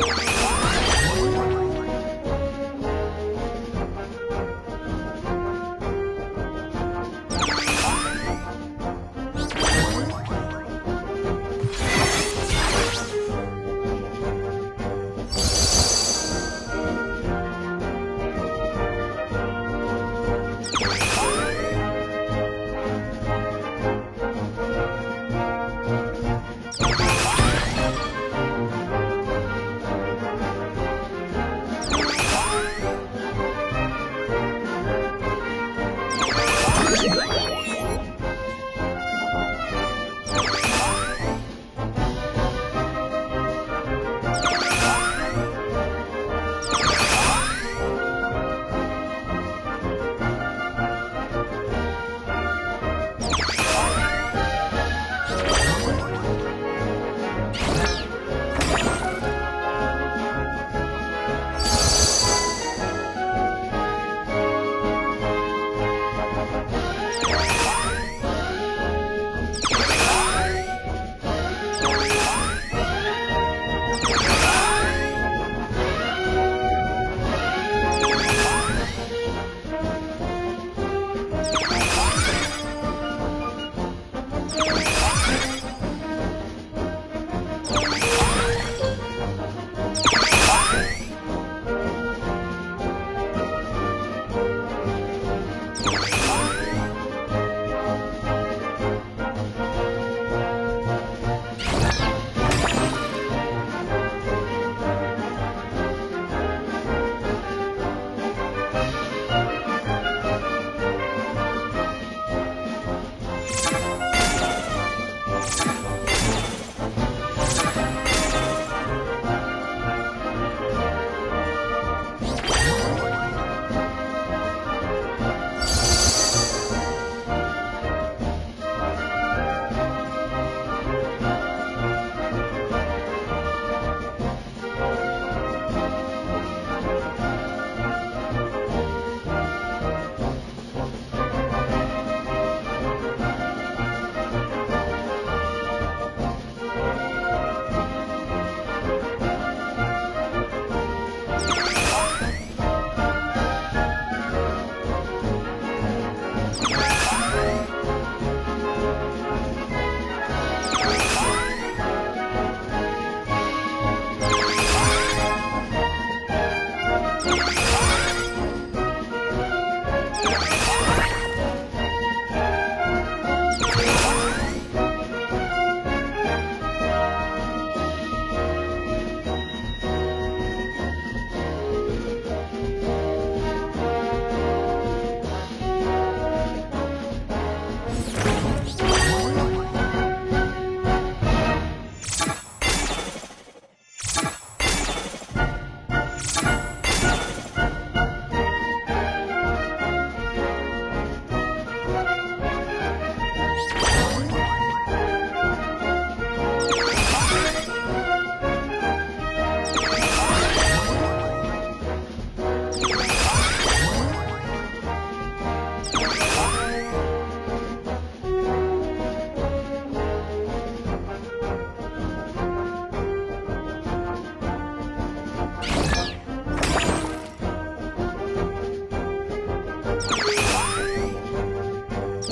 Bye.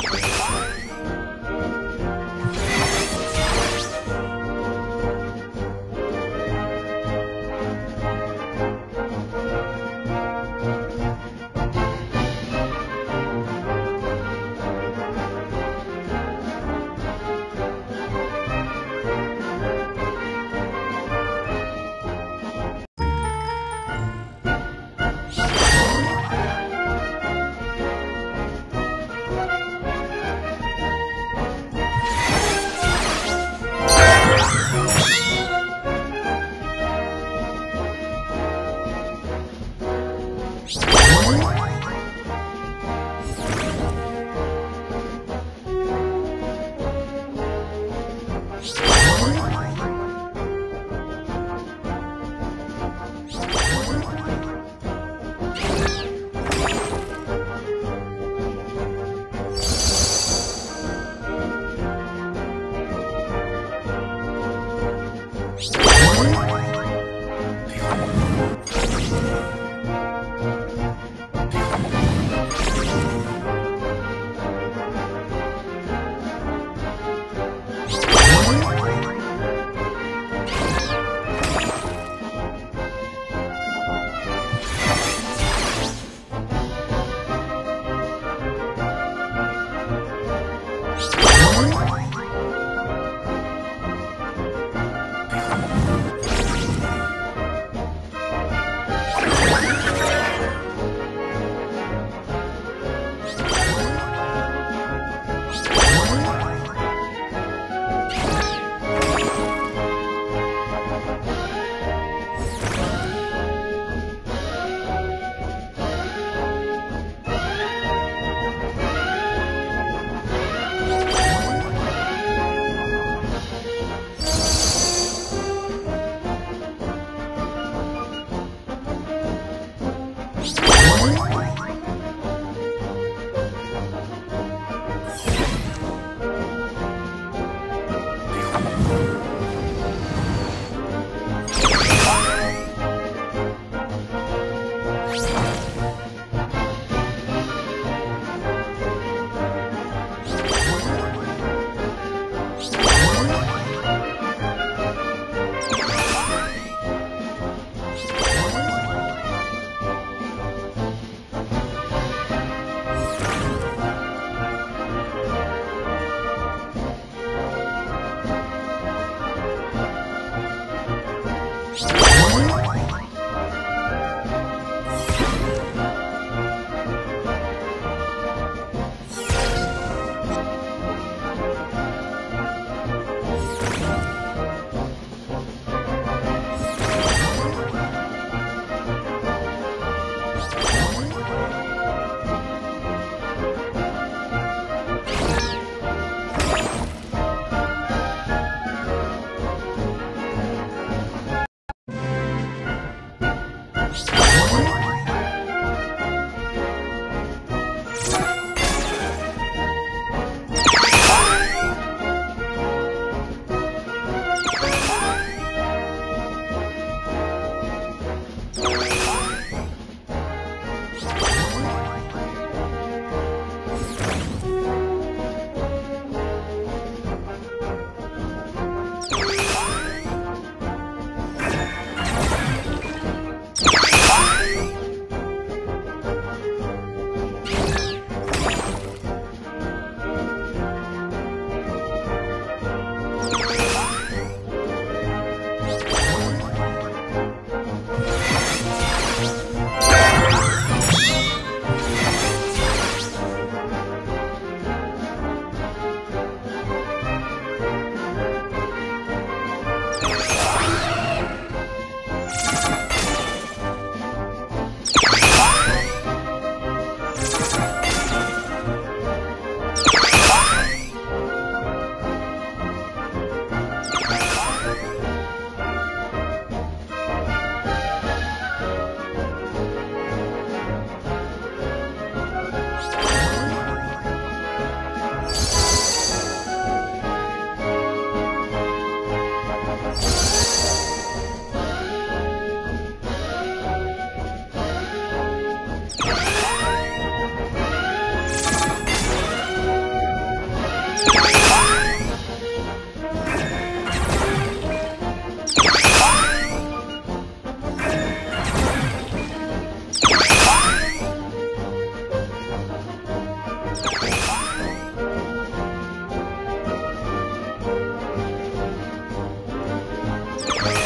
Oh! first. Okay.